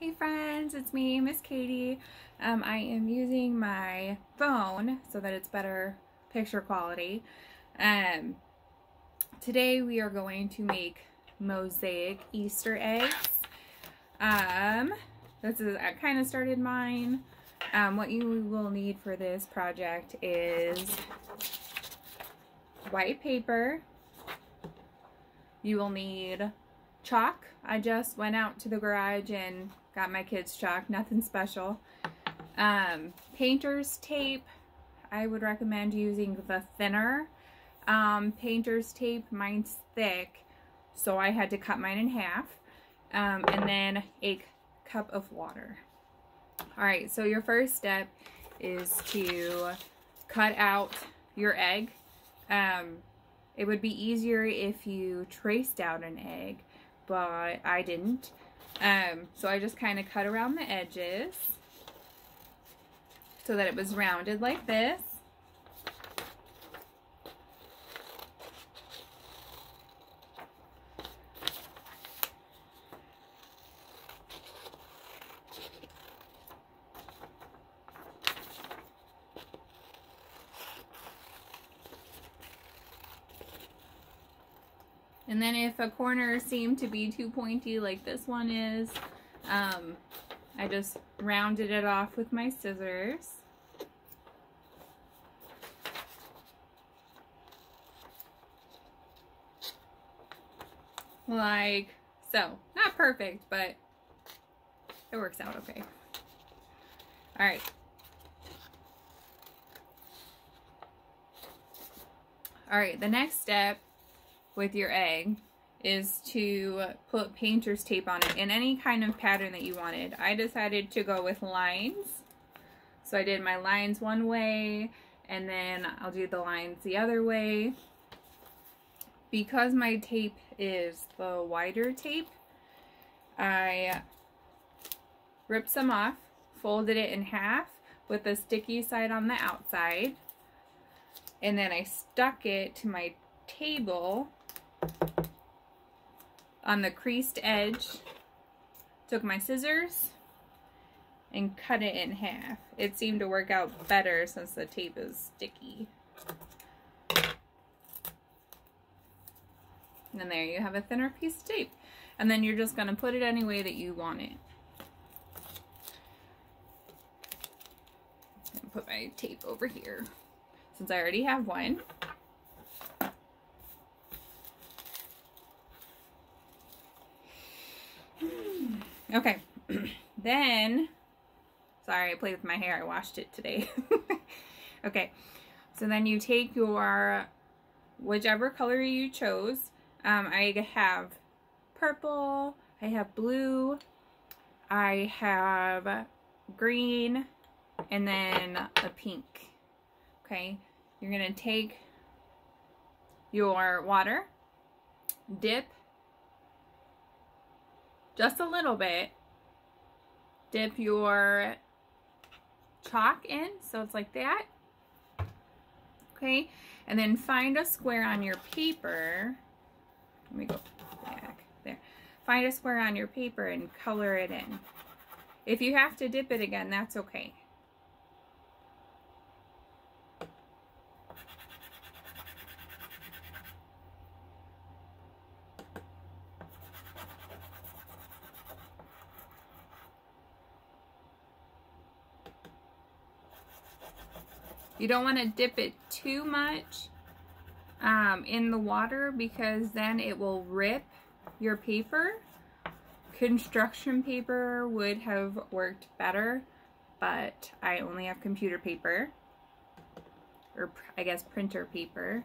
Hey friends, it's me, Miss Katie. Um, I am using my phone so that it's better picture quality. Um, today we are going to make mosaic Easter eggs. Um, this is, I kind of started mine. Um, what you will need for this project is white paper. You will need chalk. I just went out to the garage and got my kids chalk, nothing special. Um, painter's tape, I would recommend using the thinner um, painter's tape. Mine's thick, so I had to cut mine in half. Um, and then a cup of water. Alright, so your first step is to cut out your egg. Um, it would be easier if you traced out an egg, but I didn't. Um, so I just kind of cut around the edges so that it was rounded like this. And then if a corner seemed to be too pointy like this one is, um, I just rounded it off with my scissors. Like so. Not perfect, but it works out okay. Alright. Alright, the next step with your egg is to put painter's tape on it in any kind of pattern that you wanted. I decided to go with lines. So I did my lines one way and then I'll do the lines the other way. Because my tape is the wider tape, I ripped some off, folded it in half with the sticky side on the outside, and then I stuck it to my table on the creased edge, took my scissors and cut it in half. It seemed to work out better since the tape is sticky. And there you have a thinner piece of tape. And then you're just going to put it any way that you want it. Put my tape over here since I already have one. Okay, then, sorry, I played with my hair. I washed it today. okay, so then you take your, whichever color you chose. Um, I have purple, I have blue, I have green, and then a pink. Okay, you're going to take your water, dip just a little bit. Dip your chalk in, so it's like that. Okay, and then find a square on your paper. Let me go back there. Find a square on your paper and color it in. If you have to dip it again, that's okay. You don't want to dip it too much um, in the water because then it will rip your paper. Construction paper would have worked better, but I only have computer paper, or I guess printer paper.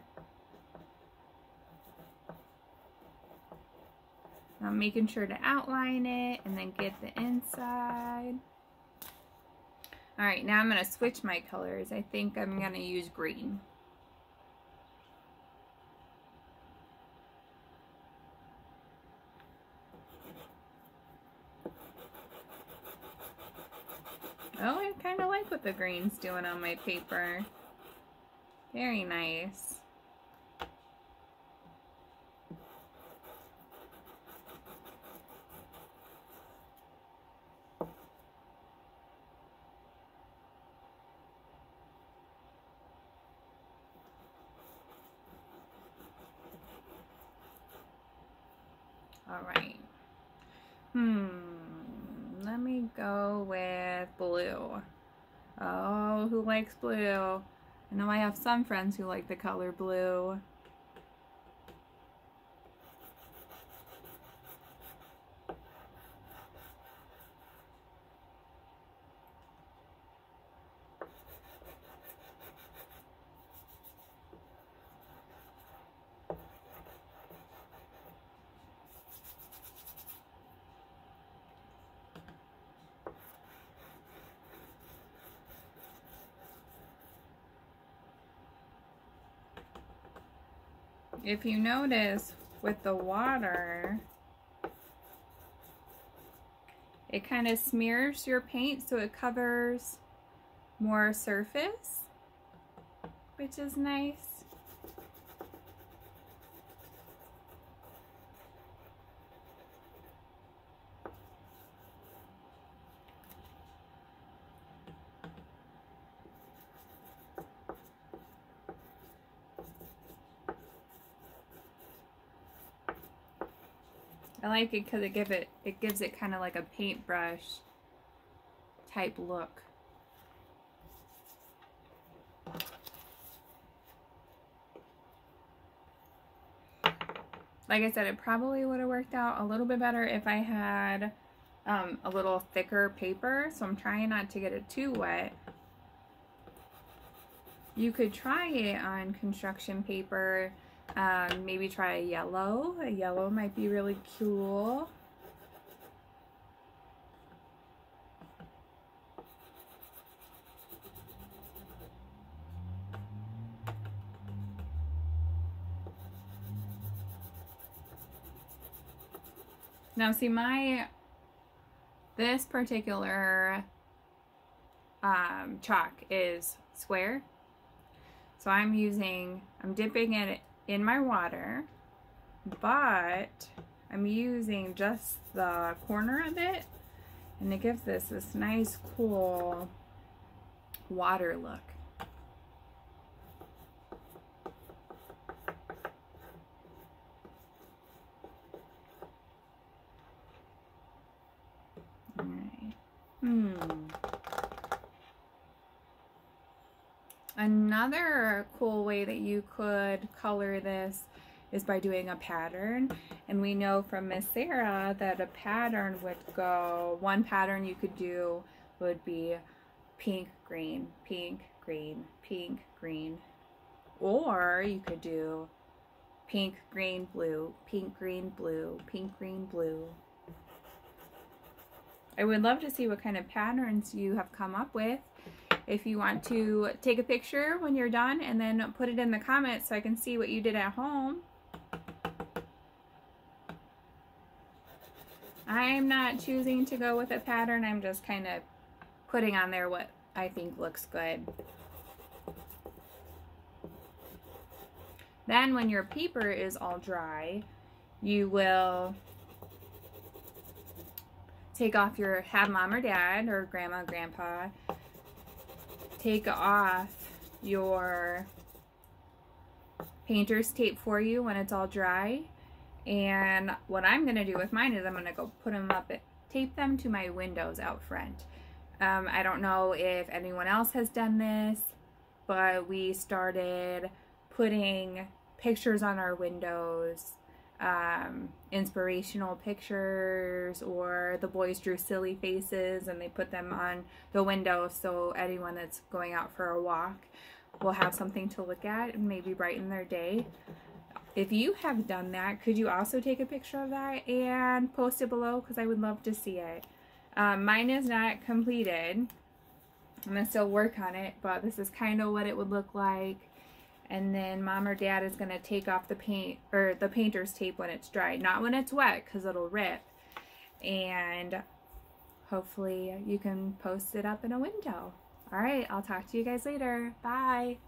I'm making sure to outline it and then get the inside. Alright, now I'm going to switch my colors. I think I'm going to use green. Oh, I kind of like what the green's doing on my paper. Very nice. All right. Hmm. Let me go with blue. Oh, who likes blue? I know I have some friends who like the color blue. If you notice with the water, it kind of smears your paint so it covers more surface, which is nice. I like it because it give it it gives it kind of like a paintbrush type look. Like I said, it probably would have worked out a little bit better if I had um, a little thicker paper. So I'm trying not to get it too wet. You could try it on construction paper um, maybe try a yellow. A yellow might be really cool. Now see my, this particular um, chalk is square. So I'm using, I'm dipping it in my water, but I'm using just the corner of it and it gives this this nice cool water look. Hmm. Another cool way that you could color this is by doing a pattern. And we know from Miss Sarah that a pattern would go, one pattern you could do would be pink, green, pink, green, pink, green. Or you could do pink, green, blue, pink, green, blue, pink, green, blue. I would love to see what kind of patterns you have come up with if you want to take a picture when you're done and then put it in the comments so I can see what you did at home. I'm not choosing to go with a pattern. I'm just kind of putting on there what I think looks good. Then when your paper is all dry, you will take off your have mom or dad or grandma, grandpa take off your painter's tape for you when it's all dry. And what I'm going to do with mine is I'm going to go put them up, tape them to my windows out front. Um, I don't know if anyone else has done this, but we started putting pictures on our windows um, inspirational pictures or the boys drew silly faces and they put them on the window so anyone that's going out for a walk will have something to look at and maybe brighten their day. If you have done that, could you also take a picture of that and post it below because I would love to see it. Um, mine is not completed. I'm going to still work on it, but this is kind of what it would look like and then mom or dad is going to take off the paint or the painter's tape when it's dry not when it's wet because it'll rip. And hopefully you can post it up in a window. All right i'll talk to you guys later. Bye